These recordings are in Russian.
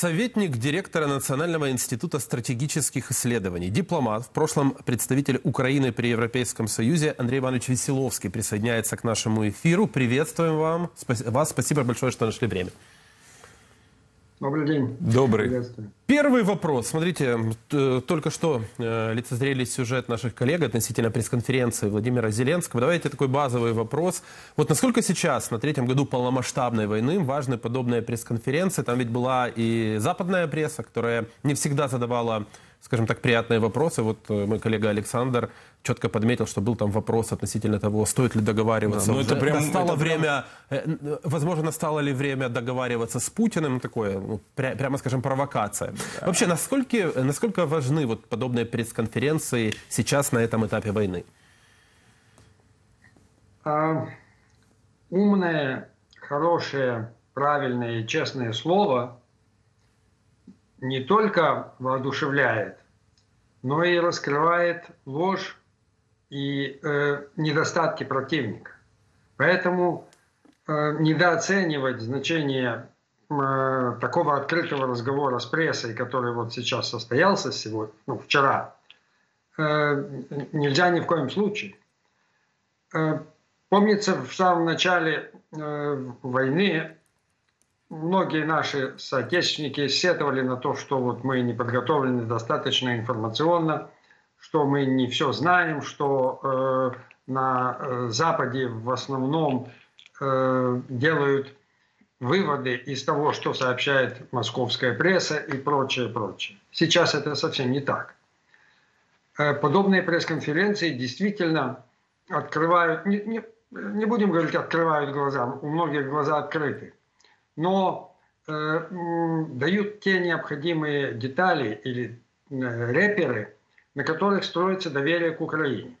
Советник директора Национального института стратегических исследований, дипломат, в прошлом представитель Украины при Европейском Союзе Андрей Иванович Веселовский присоединяется к нашему эфиру. Приветствуем вам. Вас. Спасибо большое, что нашли время. Добрый день. Добрый. Первый вопрос. Смотрите, только что э, лицезрели сюжет наших коллег относительно пресс-конференции Владимира Зеленского. Давайте такой базовый вопрос. Вот насколько сейчас, на третьем году полномасштабной войны, важны подобные пресс-конференции? Там ведь была и западная пресса, которая не всегда задавала скажем так, приятные вопросы. Вот э, мой коллега Александр четко подметил, что был там вопрос относительно того, стоит ли договариваться. Да, ну это прям, настало это время, прям... Э, возможно, настало ли время договариваться с Путиным, такое, ну, пря, прямо скажем, провокация. Да. Вообще, насколько, насколько важны вот подобные пресс-конференции сейчас на этом этапе войны? А, умное, хорошее, правильное и честное слово не только воодушевляет, но и раскрывает ложь и э, недостатки противника. Поэтому э, недооценивать значение э, такого открытого разговора с прессой, который вот сейчас состоялся сегодня, ну, вчера, э, нельзя ни в коем случае. Э, помнится, в самом начале э, войны многие наши соотечественники сетовали на то, что вот мы не подготовлены достаточно информационно, что мы не все знаем, что э, на э, Западе в основном э, делают выводы из того, что сообщает московская пресса и прочее, прочее. Сейчас это совсем не так. Э, подобные пресс-конференции действительно открывают, не, не, не будем говорить, открывают глаза, у многих глаза открыты но э, дают те необходимые детали или э, реперы, на которых строится доверие к Украине.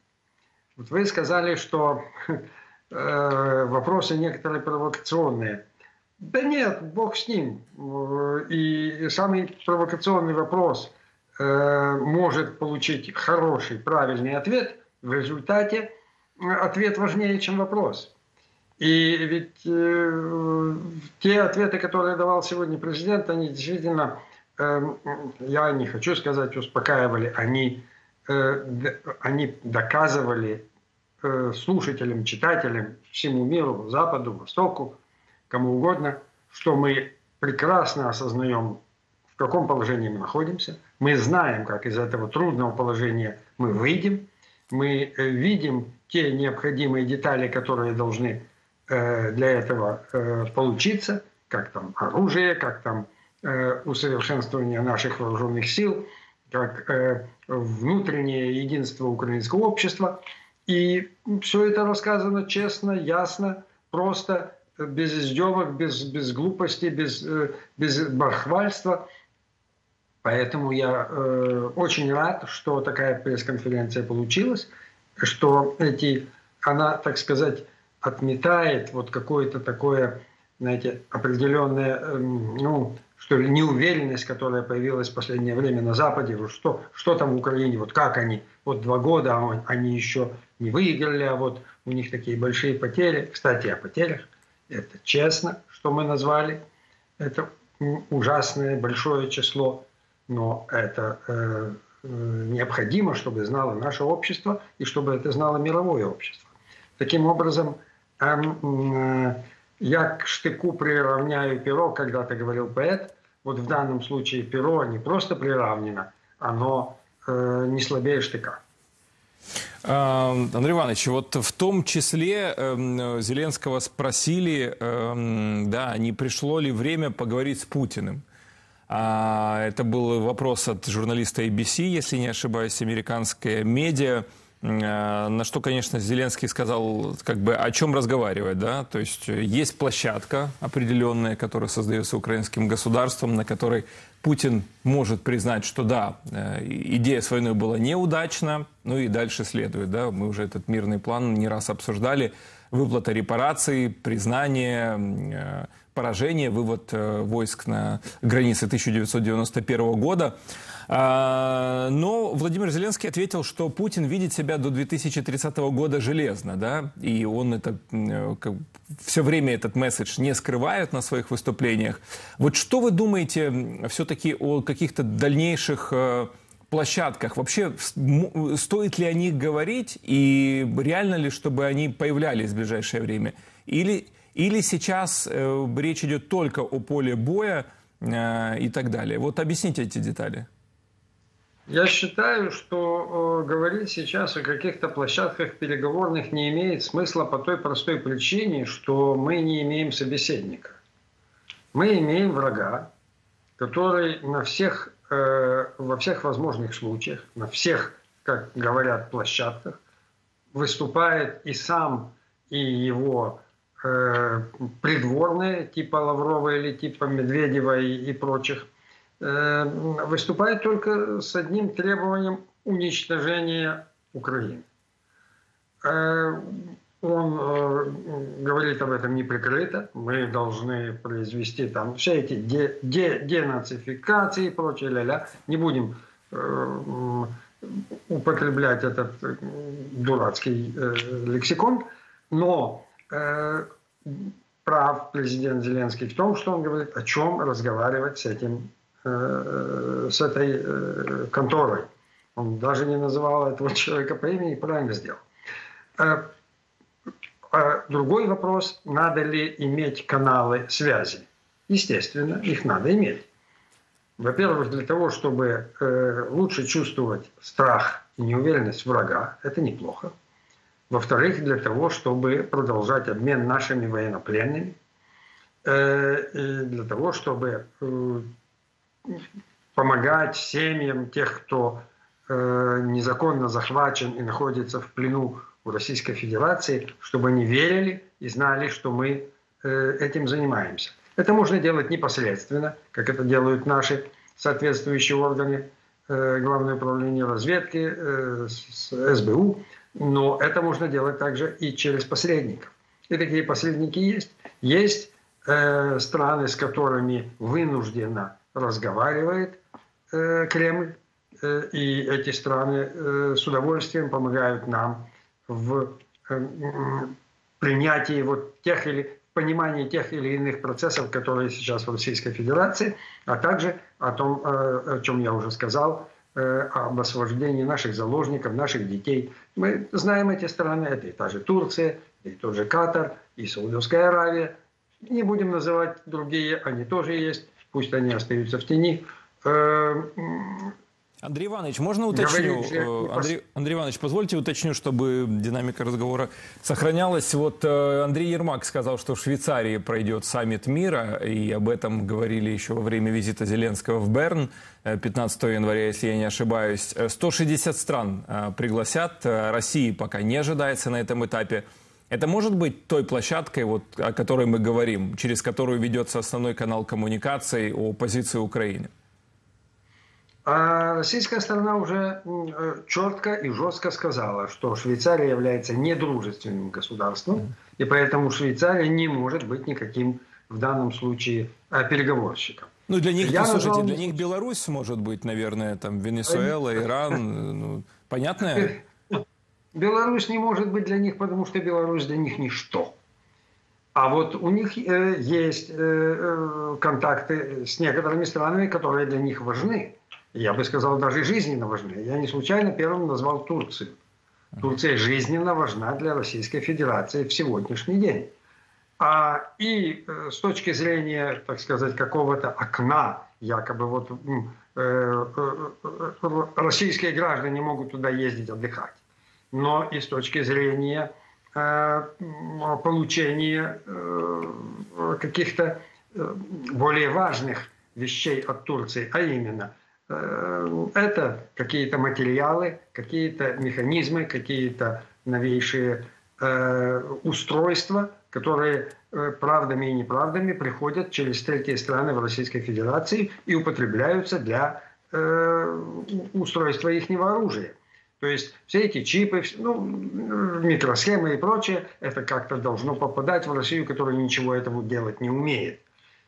Вот вы сказали, что э, вопросы некоторые провокационные. Да нет, бог с ним. И самый провокационный вопрос э, может получить хороший, правильный ответ. В результате ответ важнее, чем вопрос. И ведь э, те ответы, которые давал сегодня президент, они действительно, э, я не хочу сказать, успокаивали, они, э, они доказывали э, слушателям, читателям, всему миру, Западу, Востоку, кому угодно, что мы прекрасно осознаем, в каком положении мы находимся. Мы знаем, как из этого трудного положения мы выйдем. Мы э, видим те необходимые детали, которые должны для этого э, получиться, как там оружие, как там э, усовершенствование наших вооруженных сил, как внутреннее единство украинского общества. И все это рассказано честно, ясно, просто, без издевок, без, без глупости, без, без бахвальства. Поэтому я э, очень рад, что такая пресс-конференция получилась, что эти, она, так сказать, отметает вот какое-то такое, знаете, определенное, эм, ну, что ли, неуверенность, которая появилась в последнее время на Западе, вот что, что там в Украине, вот как они, вот два года а они еще не выиграли, а вот у них такие большие потери. Кстати, о потерях. Это честно, что мы назвали. Это ужасное большое число, но это э, э необходимо, чтобы знало наше общество и чтобы это знало мировое общество. Таким образом, я к штыку приравняю перо, когда-то говорил поэт. Вот в данном случае перо не просто приравнено, оно э, не слабее штыка. Андрей Иванович, вот в том числе э, Зеленского спросили, э, да, не пришло ли время поговорить с Путиным. А, это был вопрос от журналиста ABC, если не ошибаюсь, американская медиа. Э, на что, конечно, Зеленский сказал, как бы о чем разговаривать, да, то есть э, есть площадка определенная, которая создается украинским государством, на которой Путин может признать, что да, э, идея с войной была неудачна, ну и дальше следует, да, мы уже этот мирный план не раз обсуждали, выплата репараций, признание поражение, вывод э, войск на границе 1991 года. А, но Владимир Зеленский ответил, что Путин видит себя до 2030 года железно, да, и он это все время этот месседж не скрывает на своих выступлениях. Вот что вы думаете все-таки о каких-то дальнейших площадках. Вообще, стоит ли о них говорить и реально ли, чтобы они появлялись в ближайшее время? Или, или сейчас э, речь идет только о поле боя э, и так далее? Вот объясните эти детали. Я считаю, что э, говорить сейчас о каких-то площадках переговорных не имеет смысла по той простой причине, что мы не имеем собеседника. Мы имеем врага, который на всех Э, во всех возможных случаях, на всех, как говорят, площадках, выступает и сам, и его э, придворные, типа Лаврова или типа Медведева и, и прочих, э, выступает только с одним требованием уничтожения Украины. Э, он э, говорит об этом неприкрыто. Мы должны произвести там все эти де, де, денацификации и прочее, ля-ля. Не будем э, употреблять этот дурацкий лексикон. Но прав президент Зеленский в том, что он говорит, о чем разговаривать с этим, э, с этой э, конторой. Он даже не называл этого человека по имени и правильно сделал. Э, другой вопрос, надо ли иметь каналы связи. Естественно, их надо иметь. Во-первых, для того, чтобы э, лучше чувствовать страх и неуверенность врага, это неплохо. Во-вторых, для того, чтобы продолжать обмен нашими военнопленными, э, и для того, чтобы э, помогать семьям тех, кто э, незаконно захвачен и находится в плену у Российской Федерации, чтобы они верили и знали, что мы э, этим занимаемся. Это можно делать непосредственно, как это делают наши соответствующие органы, э, Главное управление разведки, э, СБУ, но это можно делать также и через посредников. И такие посредники есть. Есть страны, с которыми вынужденно разговаривает Кремль, и эти страны с удовольствием помогают нам в э, принятии вот тех или понимании тех или иных процессов, которые сейчас в Российской Федерации, а также о том, э, о чем я уже сказал, э, об освобождении наших заложников, наших детей. Мы знаем эти страны, это и та же Турция, и тот же Катар, и Саудовская Аравия. Не будем называть другие, они тоже есть, пусть они остаются в тени. Андрей Иванович, можно уточню? Э, Андрей, Андрей Иванович, позвольте уточню, чтобы динамика разговора сохранялась. Вот э, Андрей Ермак сказал, что в Швейцарии пройдет саммит мира, и об этом говорили еще во время визита Зеленского в Берн 15 э, января, если я не ошибаюсь. 160 стран пригласят, России пока не ожидается на этом этапе. Это может быть той площадкой, вот, о которой мы говорим, через которую ведется основной канал коммуникаций о позиции Украины? А российская сторона уже э, четко и жестко сказала, что Швейцария является недружественным государством, и поэтому Швейцария не может быть никаким в данном случае э, переговорщиком. Ну, для них, Я слушайте, назвал... для них Беларусь может быть, наверное, там Венесуэла, Иран, ну, понятно? Беларусь не может быть для них, потому что Беларусь для них ничто. А вот у них э, есть э, э контакты с некоторыми странами, которые для них важны я бы сказал, даже жизненно важны. Я не случайно первым назвал Турцию. Турция жизненно важна для Российской Федерации в сегодняшний день. А, и э, с точки зрения, так сказать, какого-то окна, якобы вот э, э, э, российские граждане могут туда ездить отдыхать, но и с точки зрения э, получения э, каких-то более важных вещей от Турции, а именно – это какие-то материалы, какие-то механизмы, какие-то новейшие э, устройства, которые э, правдами и неправдами приходят через третьи страны в Российской Федерации и употребляются для устройства их оружия. То есть все эти чипы, ну, микросхемы и прочее, это как-то должно попадать в Россию, которая ничего этого делать не умеет.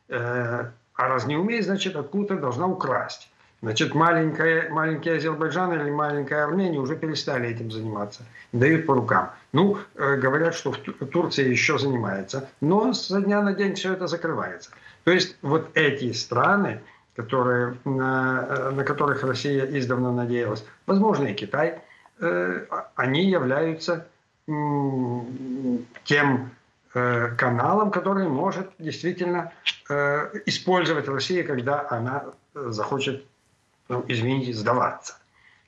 Э, а раз не умеет, значит, откуда-то должна украсть. Значит, маленькая, маленький Азербайджан или маленькая Армения уже перестали этим заниматься. Дают по рукам. Ну, э, говорят, что в Турция еще занимается. Но со дня на день все это закрывается. То есть вот эти страны, которые, на, э, на которых Россия издавна надеялась, возможно, и Китай, э, они являются тем каналом, который может действительно использовать Россия, когда она захочет ну, извините, сдаваться.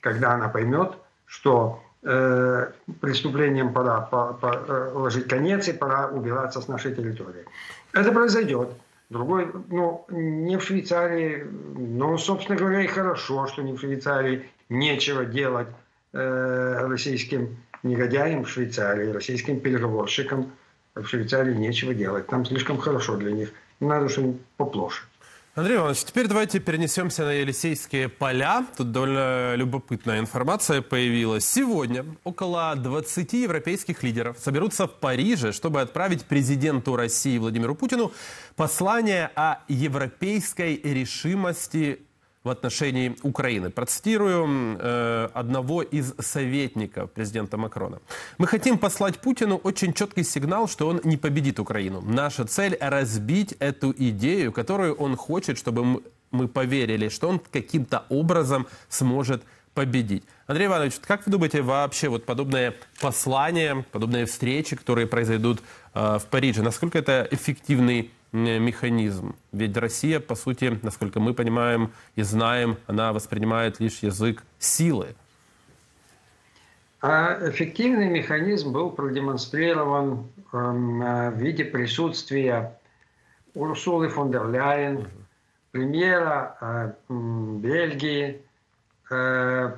Когда она поймет, что э, преступлениям пора по, по, э, конец и пора убираться с нашей территории. Это произойдет. Другой, ну, не в Швейцарии, но, собственно говоря, и хорошо, что не в Швейцарии нечего делать э, российским негодяям в Швейцарии, российским переговорщикам в Швейцарии нечего делать. Там слишком хорошо для них. Надо что-нибудь поплоше. Андрей Иванович, теперь давайте перенесемся на Елисейские поля. Тут довольно любопытная информация появилась. Сегодня около 20 европейских лидеров соберутся в Париже, чтобы отправить президенту России Владимиру Путину послание о европейской решимости в отношении Украины. Процитирую э, одного из советников президента Макрона. «Мы хотим послать Путину очень четкий сигнал, что он не победит Украину. Наша цель – разбить эту идею, которую он хочет, чтобы мы, поверили, что он каким-то образом сможет победить. Андрей Иванович, как вы думаете, вообще вот подобные послания, подобные встречи, которые произойдут э, в Париже, насколько это эффективный механизм. Ведь Россия, по сути, насколько мы понимаем и знаем, она воспринимает лишь язык силы. А эффективный механизм был продемонстрирован э, в виде присутствия Урсулы фон дер Ляйен, премьера э, Бельгии, э,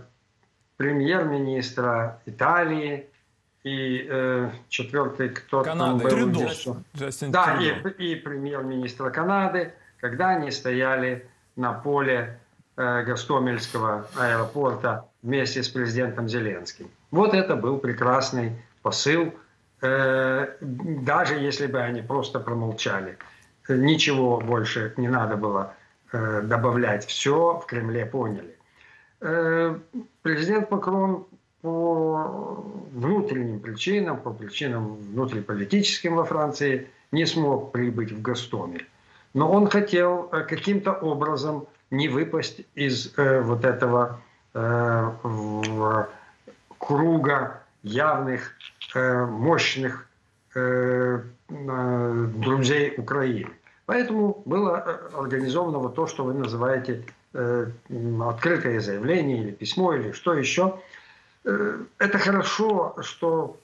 премьер-министра Италии, и э, четвертый, кто Канады. там был. Трюдо. Джастин да, Трюдо. и, и премьер-министра Канады, когда они стояли на поле э, Гастомельского аэропорта вместе с президентом Зеленским. Вот это был прекрасный посыл, э, даже если бы они просто промолчали. Ничего больше не надо было э, добавлять. Все в Кремле поняли. Э, президент Макрон по внутренним причинам, по причинам внутриполитическим во Франции, не смог прибыть в Гастомель. Но он хотел э, каким-то образом не выпасть из э, вот этого э, в, круга явных, э, мощных э, э, друзей Украины. Поэтому было э, организовано вот то, что вы называете э, открытое заявление или письмо или что еще – это хорошо, что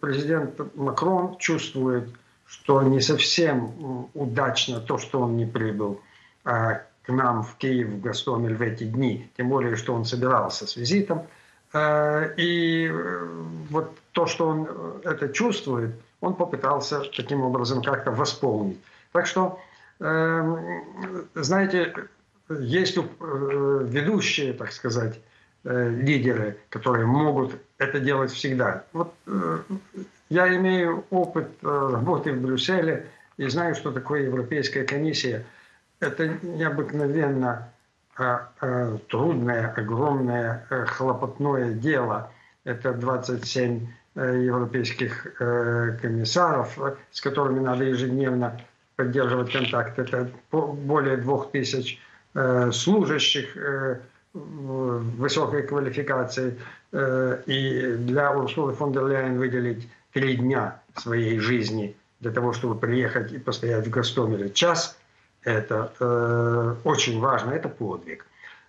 президент Макрон чувствует, что не совсем удачно то, что он не прибыл а, к нам в Киев, в Гастомель в эти дни, тем более, что он собирался с визитом. Э, и э, вот то, что он это чувствует, он попытался таким образом как-то восполнить. Так что, знаете, есть ведущие, так сказать, Э, лидеры, которые могут это делать всегда. Вот э, я имею опыт э, работы в Брюсселе и знаю, что такое Европейская комиссия. Это необыкновенно трудное, огромное, хлопотное дело. Это 27 европейских комиссаров, с которыми надо ежедневно поддерживать контакт. Это более двух тысяч служащих, высокой квалификации. Э, и для Урсулы фон дер Ляйен выделить три дня своей жизни для того, чтобы приехать и постоять в Гастомеле час, это э, очень важно, это подвиг.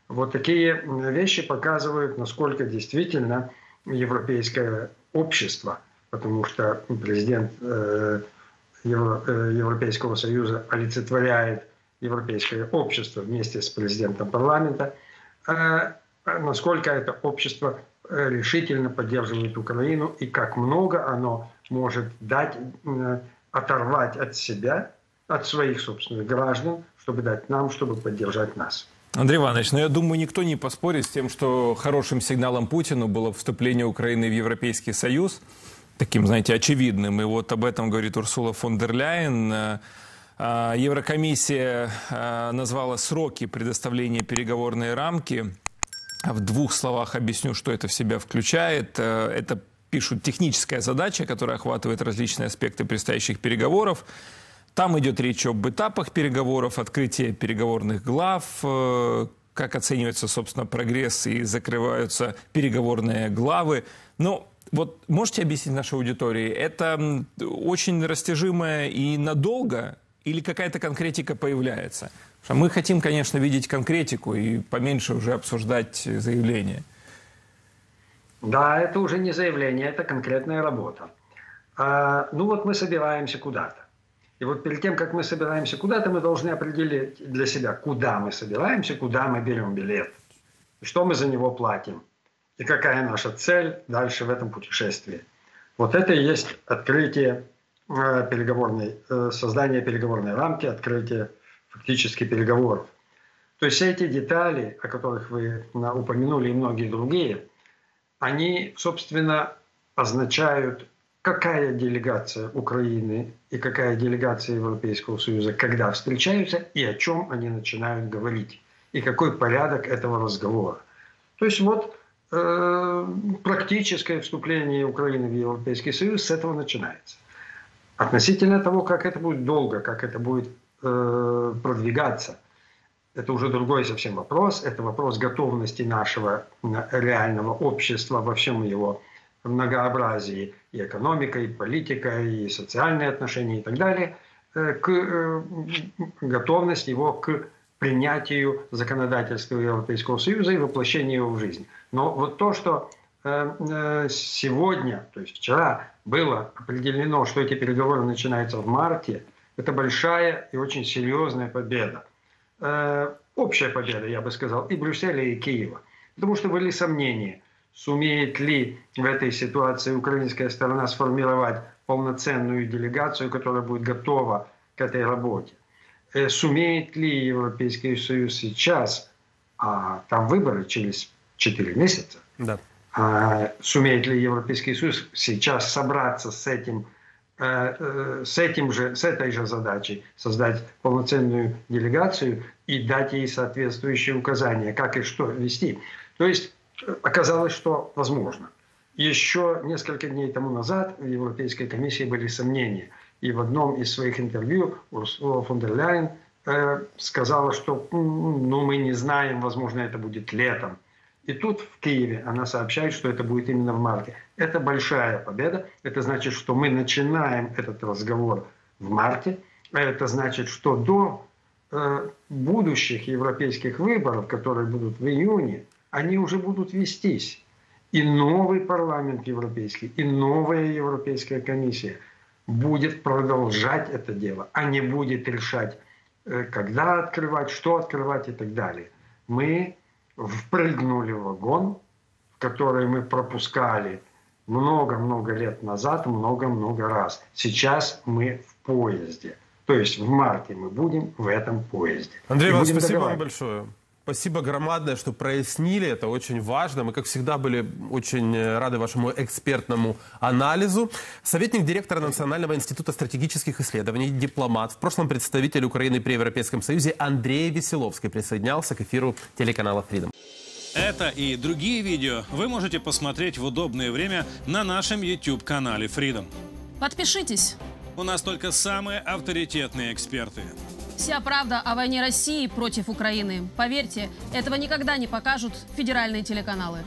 Вот такие вещи показывают, насколько действительно европейское общество, потому что президент э, Европейского Союза олицетворяет европейское общество вместе с президентом парламента – насколько это общество э, решительно поддерживает Украину и как много оно может дать, оторвать от себя, от своих собственных граждан, чтобы дать нам, чтобы поддержать нас. Андрей Иванович, ну я думаю, никто не поспорит с тем, что хорошим сигналом Путину было вступление Украины в Европейский Союз, таким, знаете, очевидным. И вот об этом говорит Урсула фон дер Ляйен. А, Еврокомиссия назвала сроки предоставления переговорной рамки. В двух словах объясню, что это в себя включает. Это пишут техническая задача, которая охватывает различные аспекты предстоящих переговоров. Там идет речь об этапах переговоров, открытие переговорных глав, э, как оценивается, собственно, прогресс и закрываются переговорные главы. Но вот можете объяснить нашей аудитории, это очень растяжимое и надолго или какая-то конкретика появляется? мы хотим, конечно, видеть конкретику и поменьше уже обсуждать заявления. Да, это уже не заявление, это конкретная работа. А, ну вот мы собираемся куда-то. И вот перед тем, как мы собираемся куда-то, мы должны определить для себя, куда мы собираемся, куда мы берем билет, что мы за него платим, и какая наша цель дальше в этом путешествии. Вот это и есть открытие э, переговорной, э, создание переговорной рамки, открытие фактически переговоров. То есть все эти детали, о которых вы упомянули и многие другие, они, собственно, означают какая делегация Украины и какая делегация Европейского Союза, когда встречаются и о чем они начинают говорить, и какой порядок этого разговора. То есть вот э, практическое вступление Украины в Европейский Союз с этого начинается. Относительно того, как это будет долго, как это будет э, продвигаться, это уже другой совсем вопрос. Это вопрос готовности нашего реального общества во всем его многообразии и экономика, и политика, и социальные отношения и так далее, э, к э, готовности его к принятию законодательства Европейского Союза и воплощению его в жизнь. Но вот то, что сегодня, то есть вчера, было определено, что эти переговоры начинаются в марте, это большая и очень серьезная победа. Общая победа, я бы сказал, и Брюсселя, и Киева. Потому что были сомнения – сумеет ли в этой ситуации украинская сторона сформировать полноценную делегацию, которая будет готова к этой работе. Э, сумеет ли Европейский Союз сейчас, а там выборы через 4 месяца, да. А, сумеет ли Европейский Союз сейчас собраться с этим, э, э, с, этим же, с этой же задачей, создать полноценную делегацию и дать ей соответствующие указания, как и что вести. То есть оказалось, что возможно. Еще несколько дней тому назад в Европейской комиссии были сомнения. И в одном из своих интервью Урсула фон дер Ляйен э, сказала, что ну, мы не знаем, возможно, это будет летом. И тут в Киеве она сообщает, что это будет именно в марте. Это большая победа. Это значит, что мы начинаем этот разговор в марте. Это значит, что до э, будущих европейских выборов, которые будут в июне, они уже будут вестись. И новый парламент европейский, и новая Европейская комиссия будет продолжать это дело, а не будет решать, э, когда открывать, что открывать и так далее. Мы впрыгнули в вагон, который мы пропускали много-много лет назад, много-много раз. Сейчас мы в поезде. То есть в марте мы будем в этом поезде. Андрей, вам спасибо вам большое. Спасибо громадное, что прояснили. Это очень важно. Мы, как всегда, были очень э, рады вашему экспертному анализу. Советник директора Национального института стратегических исследований, дипломат, в прошлом представитель Украины при Европейском Союзе Андрей Веселовский присоединялся к эфиру телеканала Freedom. Это и другие видео вы можете посмотреть в удобное время на нашем YouTube-канале Freedom. Подпишитесь. У нас только самые авторитетные эксперты. Вся правда о войне России против Украины. Поверьте, этого никогда не покажут федеральные телеканалы.